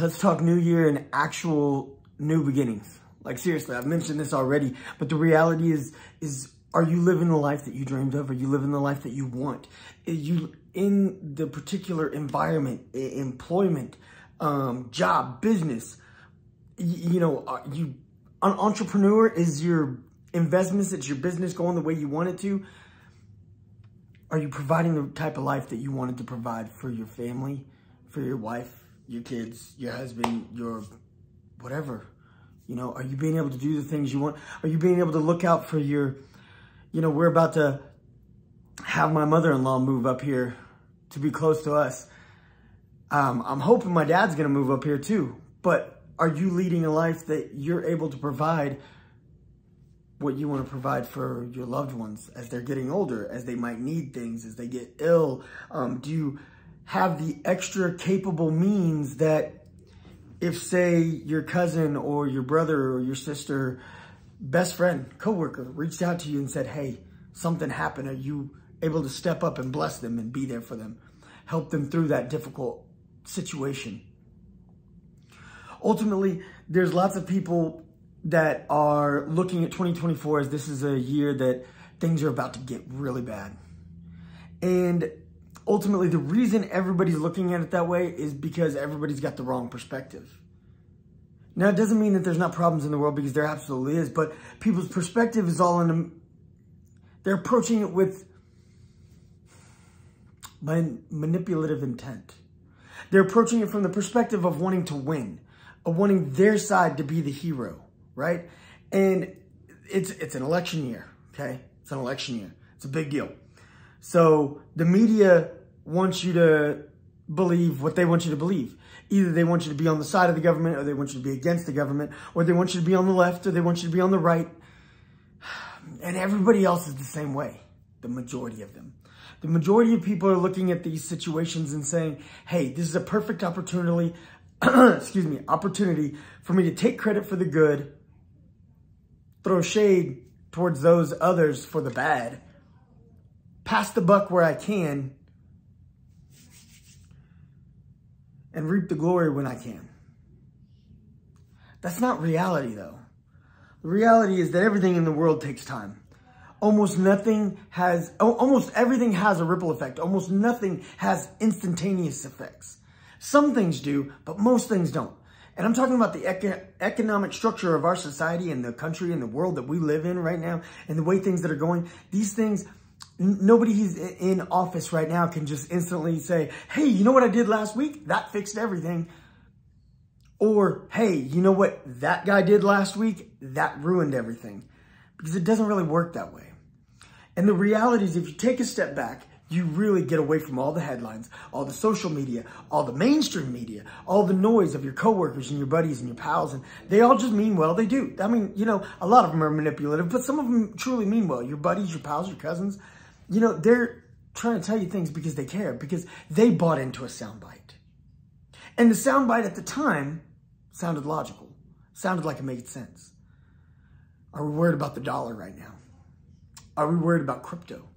let's talk new year and actual new beginnings. Like seriously, I've mentioned this already, but the reality is, is are you living the life that you dreamed of? Are you living the life that you want? Are you in the particular environment, employment, um, job, business? You, you know, you an entrepreneur is your investments, it's your business going the way you want it to. Are you providing the type of life that you wanted to provide for your family, for your wife, your kids, your husband, your whatever? You know, are you being able to do the things you want? Are you being able to look out for your, you know, we're about to have my mother-in-law move up here to be close to us. Um, I'm hoping my dad's going to move up here too. But are you leading a life that you're able to provide what you want to provide for your loved ones as they're getting older, as they might need things, as they get ill? Um, do you have the extra capable means that if say your cousin or your brother or your sister, best friend, coworker reached out to you and said, hey, something happened. Are you able to step up and bless them and be there for them? Help them through that difficult situation. Ultimately, there's lots of people that are looking at 2024 as this is a year that things are about to get really bad. And ultimately the reason everybody's looking at it that way is because everybody's got the wrong perspective. Now, it doesn't mean that there's not problems in the world because there absolutely is, but people's perspective is all in, a, they're approaching it with manipulative intent. They're approaching it from the perspective of wanting to win, of wanting their side to be the hero, right? And it's, it's an election year, okay? It's an election year. It's a big deal. So the media wants you to believe what they want you to believe. Either they want you to be on the side of the government or they want you to be against the government or they want you to be on the left or they want you to be on the right. And everybody else is the same way, the majority of them. The majority of people are looking at these situations and saying, hey, this is a perfect opportunity, excuse me, opportunity for me to take credit for the good, throw shade towards those others for the bad, pass the buck where I can, and reap the glory when I can. That's not reality though. The reality is that everything in the world takes time. Almost nothing has, almost everything has a ripple effect. Almost nothing has instantaneous effects. Some things do, but most things don't. And I'm talking about the eco economic structure of our society and the country and the world that we live in right now and the way things that are going. These things nobody who's in office right now can just instantly say, hey, you know what I did last week? That fixed everything. Or, hey, you know what that guy did last week? That ruined everything. Because it doesn't really work that way. And the reality is if you take a step back, you really get away from all the headlines, all the social media, all the mainstream media, all the noise of your coworkers and your buddies and your pals. And they all just mean well. They do. I mean, you know, a lot of them are manipulative, but some of them truly mean well. Your buddies, your pals, your cousins, you know, they're trying to tell you things because they care, because they bought into a soundbite. And the soundbite at the time sounded logical, sounded like it made sense. Are we worried about the dollar right now? Are we worried about crypto?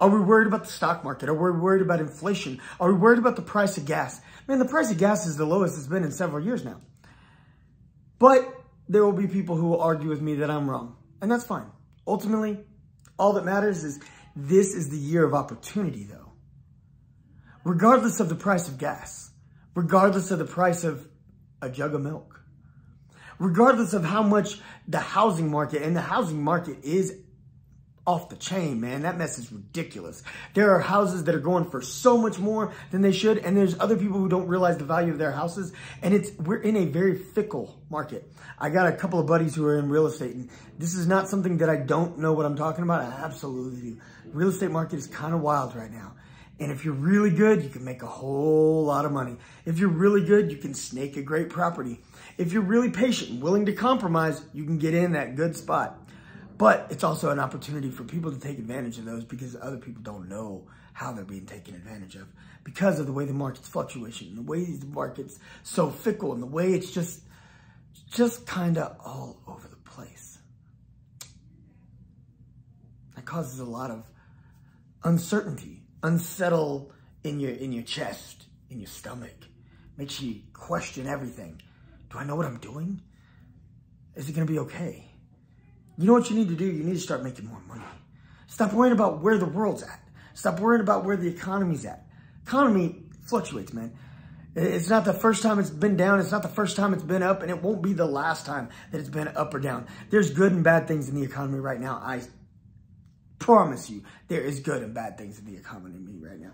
Are we worried about the stock market? Are we worried about inflation? Are we worried about the price of gas? Man, the price of gas is the lowest it's been in several years now. But there will be people who will argue with me that I'm wrong. And that's fine. Ultimately, all that matters is this is the year of opportunity, though. Regardless of the price of gas, regardless of the price of a jug of milk, regardless of how much the housing market, and the housing market is off the chain, man. That mess is ridiculous. There are houses that are going for so much more than they should, and there's other people who don't realize the value of their houses, and it's we're in a very fickle market. I got a couple of buddies who are in real estate, and this is not something that I don't know what I'm talking about. I absolutely do. Real estate market is kind of wild right now. And if you're really good, you can make a whole lot of money. If you're really good, you can snake a great property. If you're really patient and willing to compromise, you can get in that good spot. But it's also an opportunity for people to take advantage of those because other people don't know how they're being taken advantage of because of the way the market's fluctuation, the way the market's so fickle, and the way it's just, just kind of all over the place. That causes a lot of uncertainty, unsettle in your in your chest, in your stomach, makes you question everything. Do I know what I'm doing? Is it going to be okay? You know what you need to do? You need to start making more money. Stop worrying about where the world's at. Stop worrying about where the economy's at. Economy fluctuates, man. It's not the first time it's been down. It's not the first time it's been up, and it won't be the last time that it's been up or down. There's good and bad things in the economy right now. I promise you, there is good and bad things in the economy right now.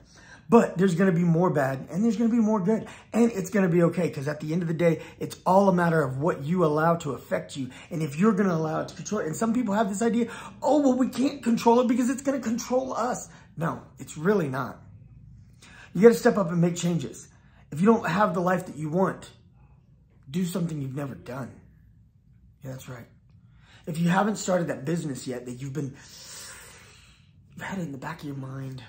But there's going to be more bad and there's going to be more good. And it's going to be okay because at the end of the day, it's all a matter of what you allow to affect you. And if you're going to allow it to control it. And some people have this idea, oh, well, we can't control it because it's going to control us. No, it's really not. You got to step up and make changes. If you don't have the life that you want, do something you've never done. Yeah, that's right. If you haven't started that business yet that you've been, you've had it in the back of your mind,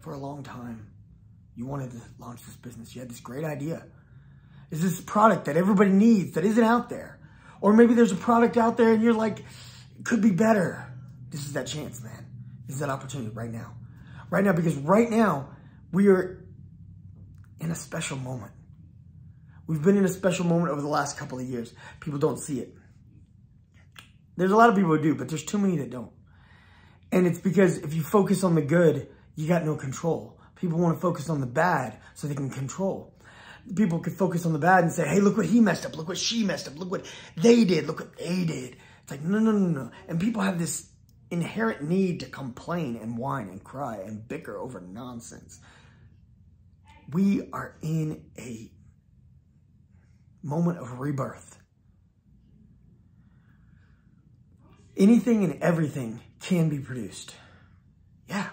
for a long time. You wanted to launch this business. You had this great idea. Is this product that everybody needs that isn't out there? Or maybe there's a product out there and you're like, it could be better. This is that chance, man. This is that opportunity right now. Right now, because right now, we are in a special moment. We've been in a special moment over the last couple of years. People don't see it. There's a lot of people who do, but there's too many that don't. And it's because if you focus on the good, you got no control. People want to focus on the bad so they can control. People can focus on the bad and say, hey, look what he messed up. Look what she messed up. Look what they did. Look what they did. It's like, no, no, no, no. And people have this inherent need to complain and whine and cry and bicker over nonsense. We are in a moment of rebirth. Anything and everything can be produced. Yeah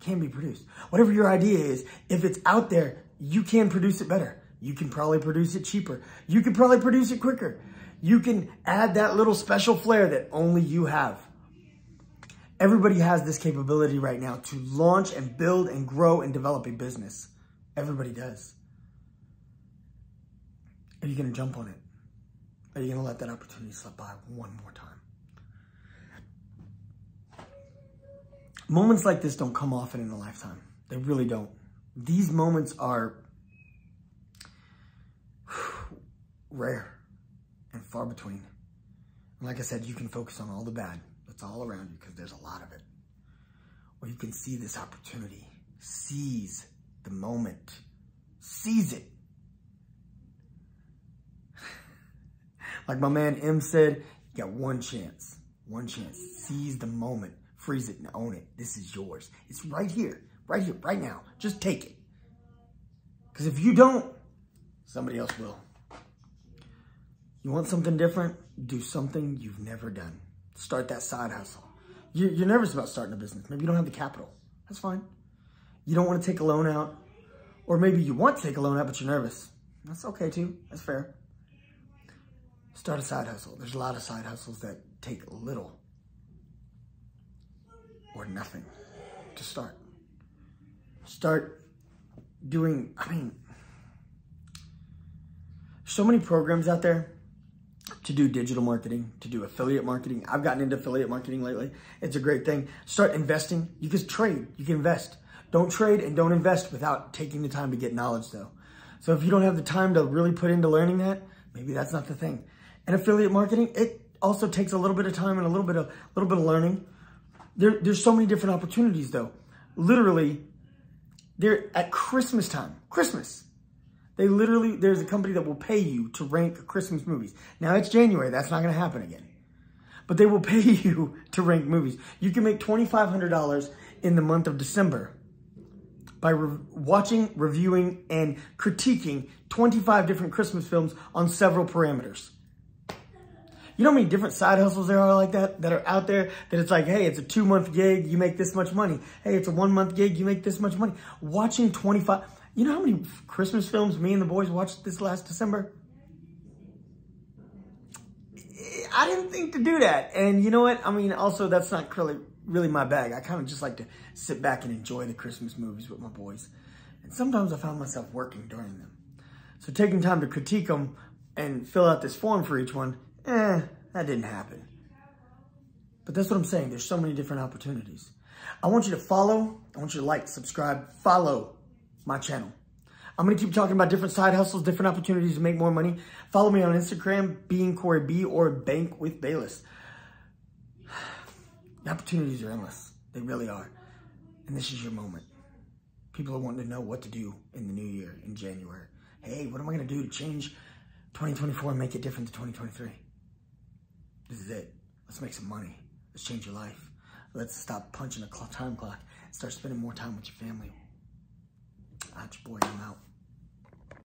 can be produced. Whatever your idea is, if it's out there, you can produce it better. You can probably produce it cheaper. You can probably produce it quicker. You can add that little special flair that only you have. Everybody has this capability right now to launch and build and grow and develop a business. Everybody does. Are you going to jump on it? Are you going to let that opportunity slip by one more time? Moments like this don't come often in a lifetime. They really don't. These moments are rare and far between. And like I said, you can focus on all the bad that's all around you because there's a lot of it. Or you can see this opportunity, seize the moment, seize it. like my man M said, you got one chance, one chance. Seize the moment freeze it and own it. This is yours. It's right here, right here, right now. Just take it. Because if you don't, somebody else will. You want something different? Do something you've never done. Start that side hustle. You're nervous about starting a business. Maybe you don't have the capital. That's fine. You don't want to take a loan out. Or maybe you want to take a loan out, but you're nervous. That's okay too. That's fair. Start a side hustle. There's a lot of side hustles that take little or nothing to start. Start doing, I mean, so many programs out there to do digital marketing, to do affiliate marketing. I've gotten into affiliate marketing lately. It's a great thing. Start investing. You can trade, you can invest. Don't trade and don't invest without taking the time to get knowledge though. So if you don't have the time to really put into learning that, maybe that's not the thing. And affiliate marketing, it also takes a little bit of time and a little bit of, a little bit of learning. There, there's so many different opportunities though. Literally, they're at Christmas time, Christmas. They literally, there's a company that will pay you to rank Christmas movies. Now it's January, that's not gonna happen again. But they will pay you to rank movies. You can make $2,500 in the month of December by re watching, reviewing, and critiquing 25 different Christmas films on several parameters. You know how many different side hustles there are like that, that are out there, that it's like, hey, it's a two month gig, you make this much money. Hey, it's a one month gig, you make this much money. Watching 25, you know how many Christmas films me and the boys watched this last December? I didn't think to do that. And you know what? I mean, also that's not really, really my bag. I kind of just like to sit back and enjoy the Christmas movies with my boys. And sometimes I found myself working during them. So taking time to critique them and fill out this form for each one eh, that didn't happen. But that's what I'm saying. There's so many different opportunities. I want you to follow. I want you to like, subscribe, follow my channel. I'm going to keep talking about different side hustles, different opportunities to make more money. Follow me on Instagram, being Corey B or Bank with Bayless. The opportunities are endless. They really are. And this is your moment. People are wanting to know what to do in the new year, in January. Hey, what am I going to do to change 2024 and make it different to 2023? This is it. Let's make some money. Let's change your life. Let's stop punching a clock time clock and start spending more time with your family. Out your boy, I'm out.